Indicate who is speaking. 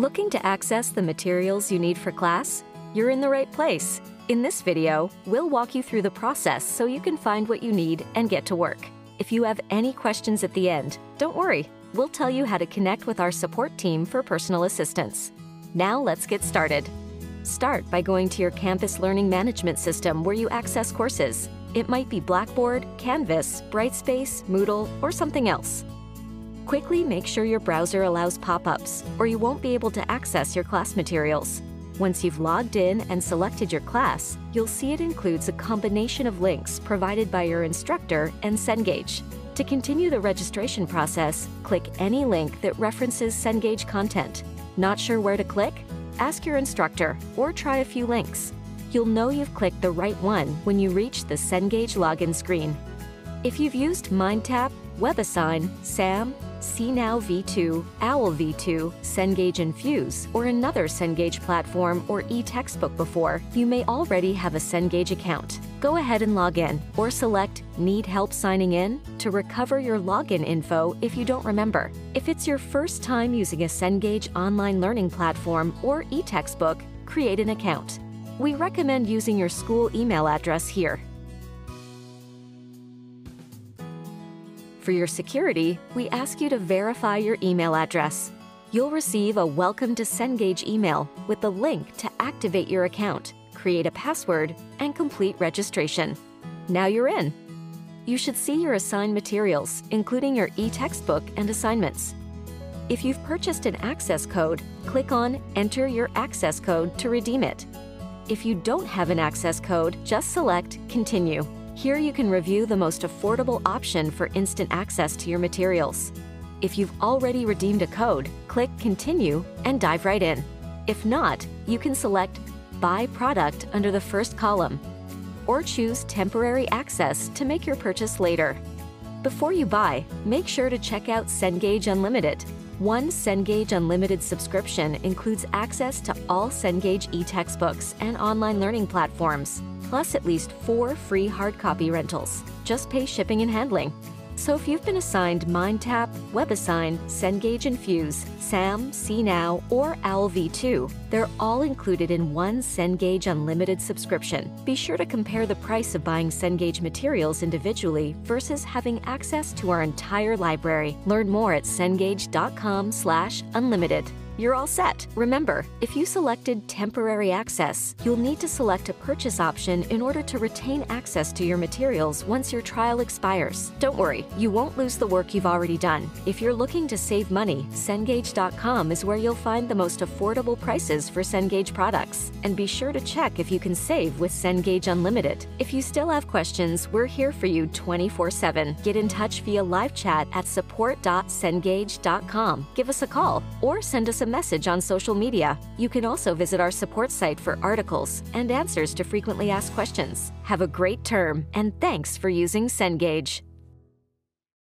Speaker 1: Looking to access the materials you need for class? You're in the right place. In this video, we'll walk you through the process so you can find what you need and get to work. If you have any questions at the end, don't worry, we'll tell you how to connect with our support team for personal assistance. Now let's get started. Start by going to your campus learning management system where you access courses. It might be Blackboard, Canvas, Brightspace, Moodle, or something else. Quickly make sure your browser allows pop-ups, or you won't be able to access your class materials. Once you've logged in and selected your class, you'll see it includes a combination of links provided by your instructor and Cengage. To continue the registration process, click any link that references Cengage content. Not sure where to click? Ask your instructor or try a few links. You'll know you've clicked the right one when you reach the Cengage login screen. If you've used MindTap, WebAssign, SAM, CNOW V2, OWL V2, Cengage Infuse, or another Cengage platform or e-textbook before, you may already have a Cengage account. Go ahead and log in, or select Need Help Signing In to recover your login info if you don't remember. If it's your first time using a Cengage online learning platform or e-textbook, create an account. We recommend using your school email address here. For your security, we ask you to verify your email address. You'll receive a Welcome to Cengage email with the link to activate your account, create a password, and complete registration. Now you're in. You should see your assigned materials, including your e-textbook and assignments. If you've purchased an access code, click on Enter your access code to redeem it. If you don't have an access code, just select Continue. Here you can review the most affordable option for instant access to your materials. If you've already redeemed a code, click Continue and dive right in. If not, you can select Buy Product under the first column, or choose Temporary Access to make your purchase later. Before you buy, make sure to check out Cengage Unlimited. One Cengage Unlimited subscription includes access to all Cengage e-textbooks and online learning platforms plus at least four free hard copy rentals. Just pay shipping and handling. So if you've been assigned MindTap, WebAssign, Cengage Infuse, SAM, CNOW, or OWL V2, they're all included in one Cengage Unlimited subscription. Be sure to compare the price of buying Cengage materials individually versus having access to our entire library. Learn more at cengage.com/unlimited you're all set. Remember, if you selected temporary access, you'll need to select a purchase option in order to retain access to your materials once your trial expires. Don't worry, you won't lose the work you've already done. If you're looking to save money, Cengage.com is where you'll find the most affordable prices for Cengage products. And be sure to check if you can save with Cengage Unlimited. If you still have questions, we're here for you 24 7. Get in touch via live chat at support.cengage.com. Give us a call or send us a message on social media. You can also visit our support site for articles and answers to frequently asked questions. Have a great term, and thanks for using Cengage.